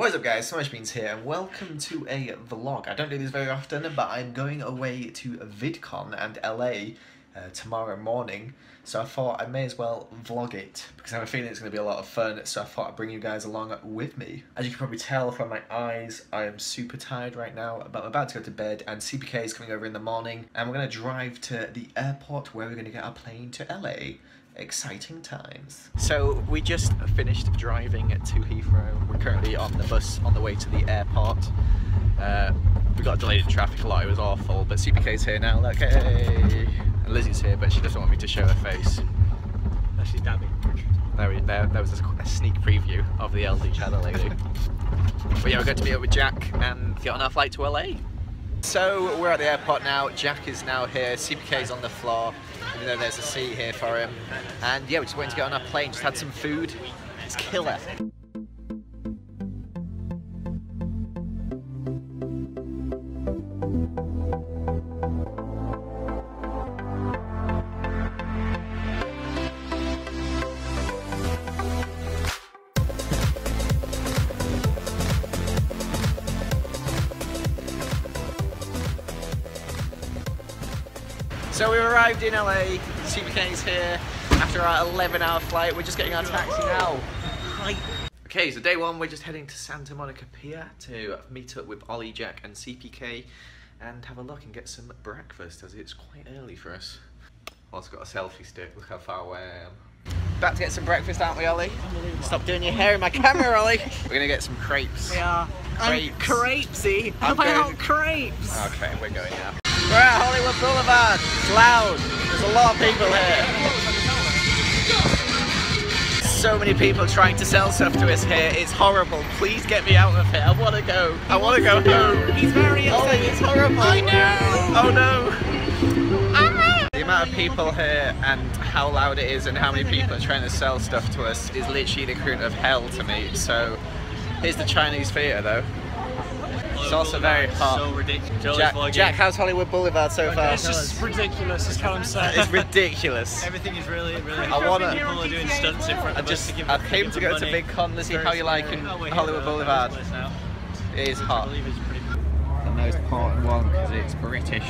What is up guys, Smallish Beans here and welcome to a vlog. I don't do this very often but I'm going away to VidCon and LA uh, tomorrow morning so I thought I may as well vlog it because I have a feeling it's going to be a lot of fun so I thought I'd bring you guys along with me. As you can probably tell from my eyes I am super tired right now but I'm about to go to bed and CPK is coming over in the morning and we're going to drive to the airport where we're going to get our plane to LA exciting times. So we just finished driving to Heathrow. We're currently on the bus on the way to the airport. Uh, we got delayed in traffic a lot, it was awful, but CPK's here now, look, hey! And Lizzie's here, but she doesn't want me to show her face. Oh, she's dabbing. There, we, there, there was a, a sneak preview of the LDShadowLady. but yeah, we're going to meet up with Jack and get on our flight to LA. So we're at the airport now, Jack is now here, CPK's on the floor, even though there's a seat here for him. And yeah, we're just waiting to get on our plane, just had some food. It's killer. So we've arrived in LA, CPK's here, after our 11 hour flight, we're just getting our taxi now. Hi. Okay, so day one, we're just heading to Santa Monica Pier to meet up with Ollie, Jack and CPK and have a look and get some breakfast as it's quite early for us. Also got a selfie stick, look how far away I am. About to get some breakfast, aren't we, Ollie? Stop doing your hair in my camera, Ollie. We're gonna get some crepes. We are. Crepes. I'm crepesy. I'm about going- crepes? Okay, we're going now. We're at Hollywood Boulevard. It's loud. There's a lot of people here. So many people trying to sell stuff to us here. It's horrible. Please get me out of here. I want to go. I want to go home. He's very Oh, upset. it's horrible. I know. Oh no. The amount of people here and how loud it is and how many people are trying to sell stuff to us is literally the equivalent of hell to me. So here's the Chinese theatre though. It's also very hot. So ridiculous. Jack, Jack, how's Hollywood Boulevard so far? It's just ridiculous, as Callum said. It's ridiculous. Everything is really, really. I wanna- People are doing stunts in front I of us just to give I came them to go to. VidCon. Let's see how you like in Oh, Hollywood though. Boulevard. This place now. It is I hot. believe it's pretty. The most important one because it's British.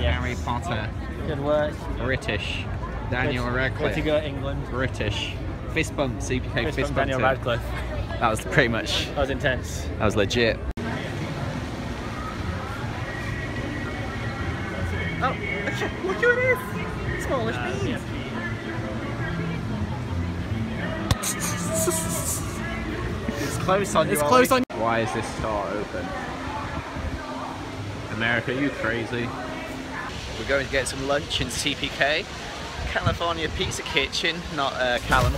Harry Potter. Good work. British. Daniel Good Radcliffe. to go England. British. Fist bump. CPK Fist fist bump Daniel. Radcliffe. That was pretty much. That was intense. That was legit. Close on It's you, close Ollie. Why is this store open? America, you crazy? We're going to get some lunch in CPK. California Pizza Kitchen, not uh, Callum.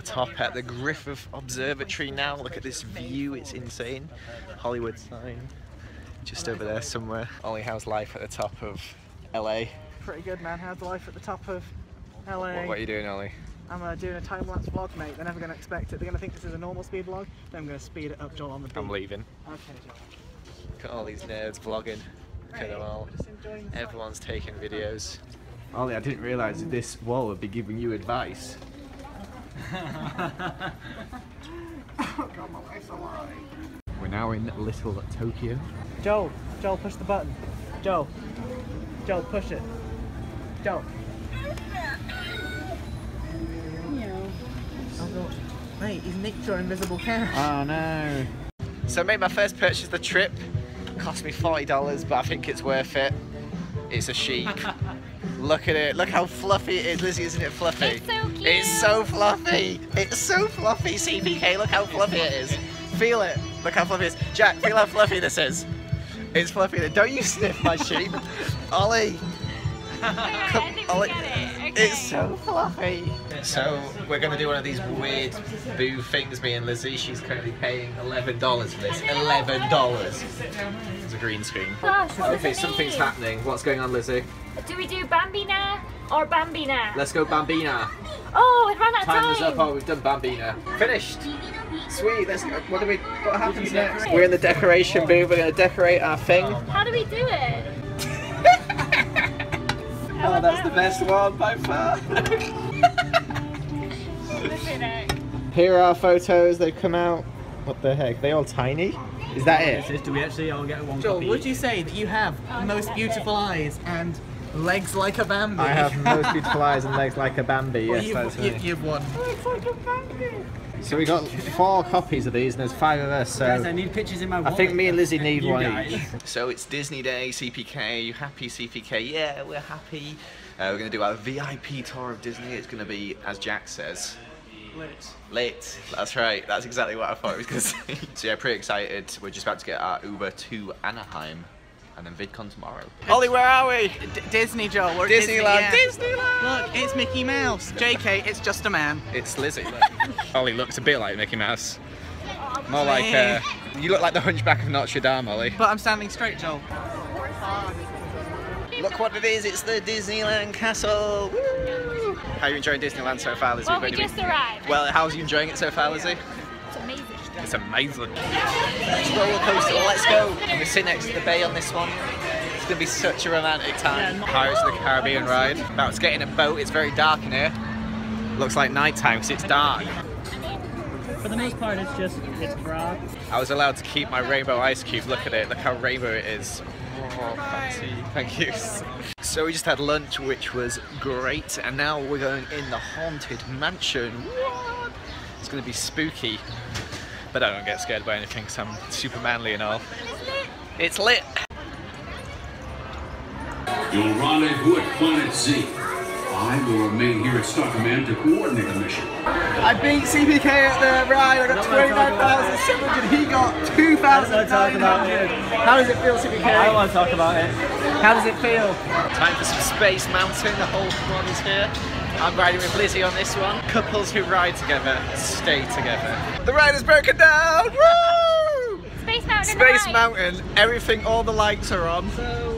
The top at the Griffith Observatory now. Look at this view, it's insane. Hollywood sign just over there somewhere. Ollie, how's life at the top of LA? Pretty good, man. How's life at the top of LA? What, what are you doing, Ollie? I'm uh, doing a time lapse vlog, mate. They're never going to expect it. They're going to think this is a normal speed vlog. Then I'm going to speed it up, Joel, on the beat. I'm leaving. Okay, Joel. Look at all these nerds vlogging. Look at them all. Just enjoying the sight. Everyone's taking videos. Ollie, I didn't realise this wall would be giving you advice. Oh, God, my life's alive. We're now in Little Tokyo. Joel, Joel, push the button. Joel, Joel, push it. Joel. Oh god. Mate, he's nicked your invisible cash. Oh no. So I made my first purchase of the trip. Cost me $40, but I think it's worth it. It's a sheep. Look at it. Look how fluffy it is. Lizzie, isn't it fluffy? It's so cute. It's so fluffy. It's so fluffy, CPK. Look how fluffy it is. Feel it. Look how fluffy it is. Jack, feel how fluffy this is. It's fluffy. Don't you sniff my sheep. Ollie. I think we Ollie. get it. Okay. It's so fluffy. So we're gonna do one of these weird boo things. Me and Lizzie. She's currently paying eleven dollars for this. Eleven dollars. It's a green screen. Gosh, Okay, something's happening. What's going on, Lizzie? Do we do Bambina or Bambina? Let's go, Bambina. Oh, it ran out of Time was time. up. Oh, we've done Bambina. Finished. Sweet. Let's go. What do we? What happens next? We're in the decoration booth. We're gonna decorate our thing. How do we do it? Oh, that's the best one by far. Here are our photos. They've come out. What the heck? They all tiny. Is that it? Do we actually all get one Joel, copy? would you say that you have oh, the most beautiful eyes and legs like a Bambi? I have most beautiful eyes and legs like a Bambi. Yes, that's you've, you, me. you've won. So we got four copies of these, and there's five of us. So Guys, I need pictures in my I think me and Lizzie need one each. So it's Disney Day, CPK. You happy, CPK? Yeah, we're happy. Uh, we're going to do our VIP tour of Disney. It's going to be, as Jack says, Lit. late. That's right. That's exactly what I thought it was going to say. so yeah, pretty excited. We're just about to get our Uber to Anaheim, and then VidCon tomorrow. Ollie, where are we? D- Disney, Joel. We're at Disneyland. Disney, yeah. Disneyland. Look, it's Mickey Mouse. JK, it's just a man. It's Lizzie. Ollie looks a bit like Mickey Mouse. More like uh, you look like the Hunchback of Notre Dame, Ollie. But I'm standing straight, Joel. Look what it is, it's the Disneyland Castle! Woo! How are you enjoying Disneyland so far, Lizzie? Well, we just arrived. Well, how's you enjoying it so far, Lizzie? It's amazing. It's amazing. Roller coaster, let's go! I'm gonna sit next to the bay on this one. It's gonna be such a romantic time. Pirates of the Caribbean ride. About to get in a boat, it's very dark in here. Looks like night time because it's dark. For the most part, it's just it's grog. I was allowed to keep my rainbow ice cube. Look at it. Look how rainbow it is. Oh. Thank you. So we just had lunch, which was great, and now we're going in the haunted mansion. What? It's going to be spooky, but I don't get scared by anything. Cause I'm super manly and all. It's lit. You'll rendezvous at Planet Z. I will remain here at Star Command to coordinate the mission. I beat CPK at the ride. I got 29,700. He got 2,900. How does it feel, CPK? I don't want to talk about it. How does it feel? Time for some Space Mountain. The whole squad is here. I'm riding with Lizzie on this one. Couples who ride together stay together. The ride is broken down. Woo! Space Mountain. Space. Mountain, everything, all the lights are on.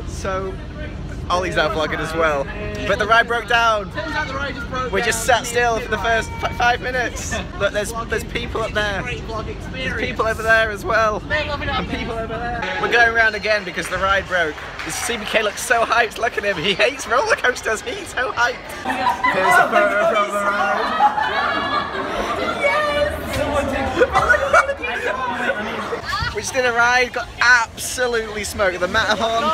So, Ollie's out vlogging as well. But the ride broke down. Turns out the ride just broke We down. just sat still for the first five minutes. Look, there's there's people up there. There's people over there as well. They're loving it. And people over there. We're going around again because the ride broke. This CPK looks so hyped. Look at him. He hates roller coasters. He's so hyped. Here's a photo from the ride. We just did a ride, got absolutely smoked. The Matterhorn,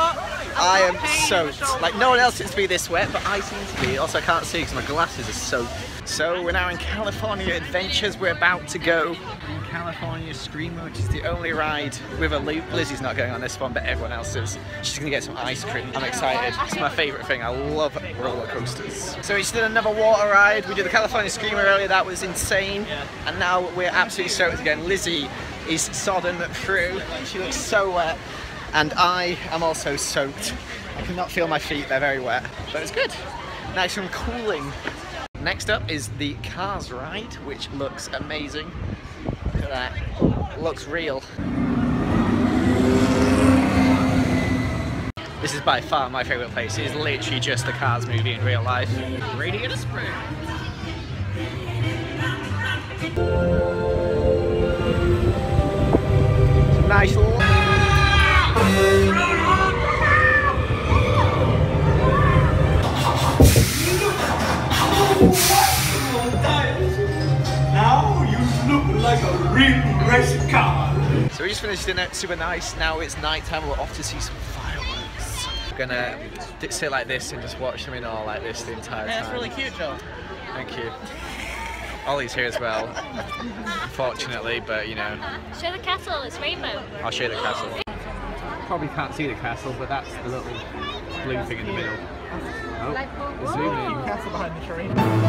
I am soaked. Like no one else seems to be this wet, but I seem to be. Also, I can't see because my glasses are soaked. So we're now in California Adventures. We're about to go in California Screamer, which is the only ride with a loop. Lizzie's not going on this one, but everyone else is. She's gonna get some ice cream. I'm excited. It's my favourite thing. I love roller coasters. So we just did another water ride. We did the California Screamer earlier. That was insane. And now we're absolutely soaked again. Lizzie is sodden through. She looks so wet. And I am also soaked. I cannot feel my feet, they're very wet. But it's good. Nice and cooling. Next up is the Cars ride, which looks amazing. Look at that. Looks real. This is by far my favourite place. It is literally just the Cars movie in real life. Radiator Spring. Nice. So we just finished dinner, super nice. Now it's night time. We're off to see some fireworks. We're gonna d- sit like this and just watch them in all like this the entire time. That's really cute, Joel. Thank you. Ollie's here as well, unfortunately, but you know, Show the castle. It's rainbow. I'll show you the castle. Probably can't see the castle, but that's the little blue thing in the middle. Oh, zoom in. Castle behind the tree.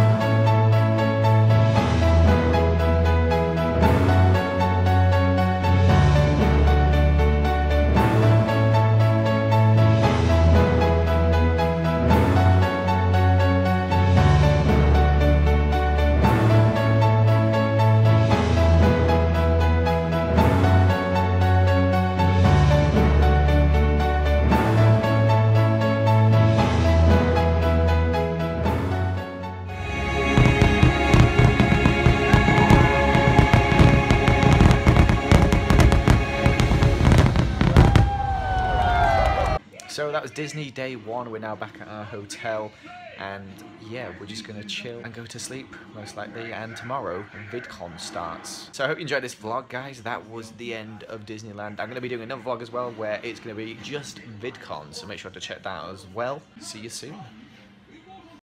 So that was Disney day one. We're now back at our hotel. And yeah, we're just gonna chill and go to sleep, most likely. And tomorrow, VidCon starts. So I hope you enjoyed this vlog, guys. That was the end of Disneyland. I'm gonna be doing another vlog as well, where it's gonna be just VidCon. So make sure to check that out as well. See you soon.